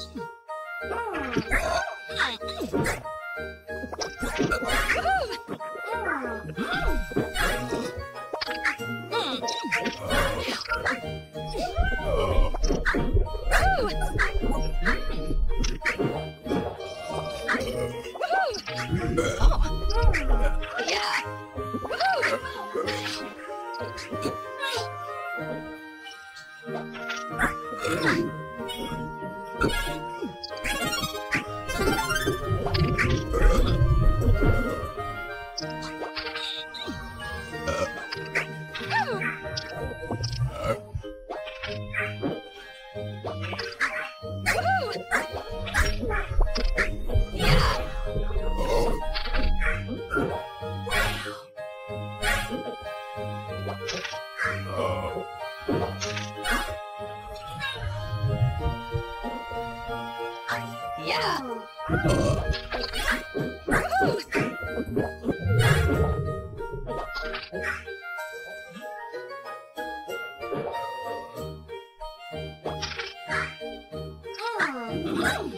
Oh. Thank you. Yeah! Hmm.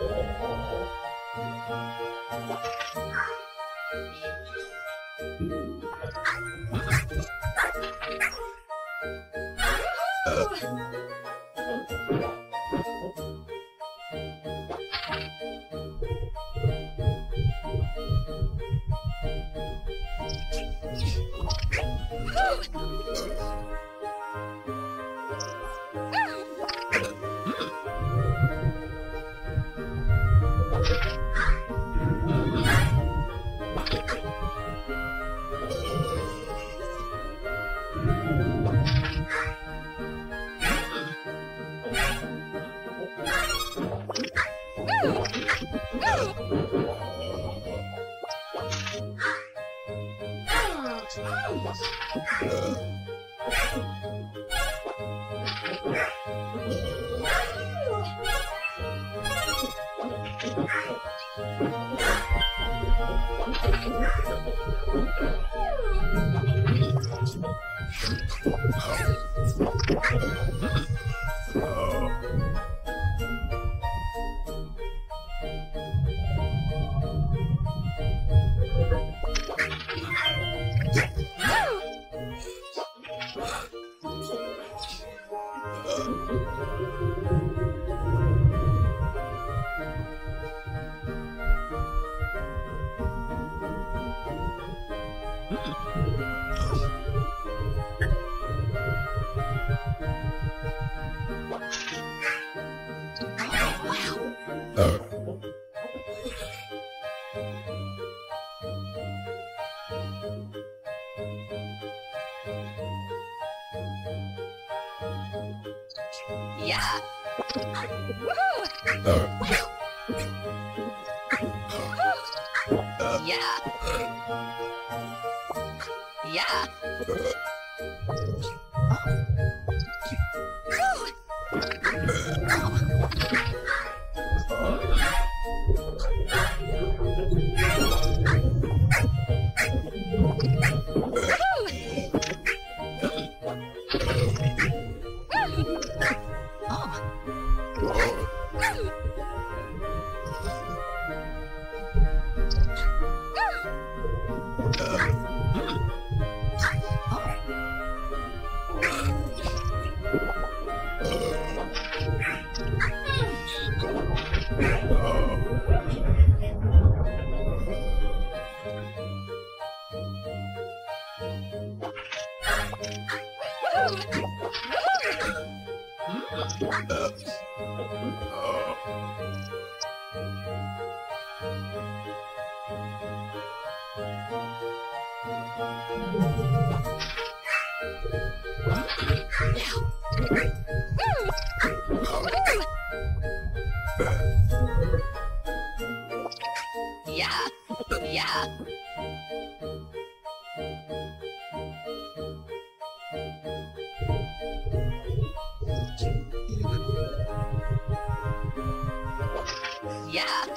Oh. Oh. Uh, yeah. Uh, yeah. Yeah. Woo! Yeah.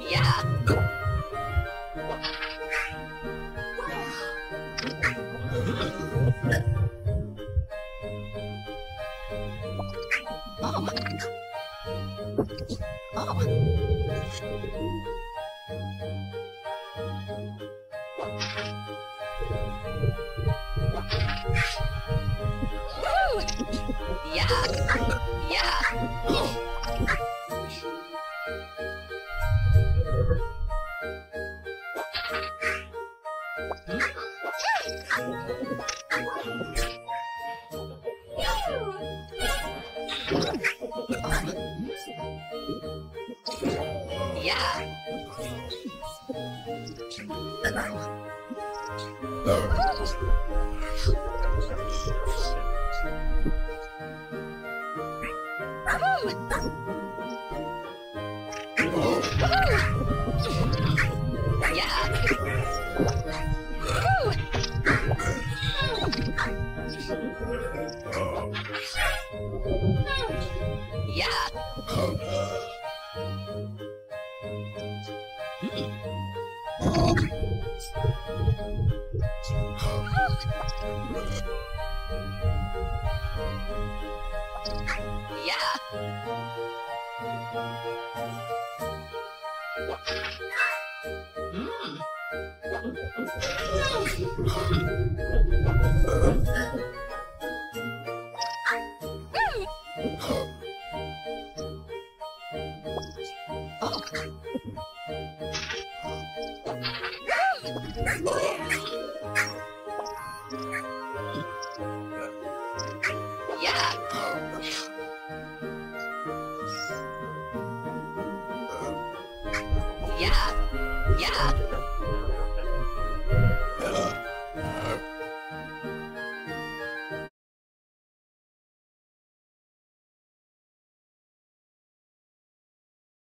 Yeah. Yeah. Oh. Yeah. Hmm. Yeah. Yeah.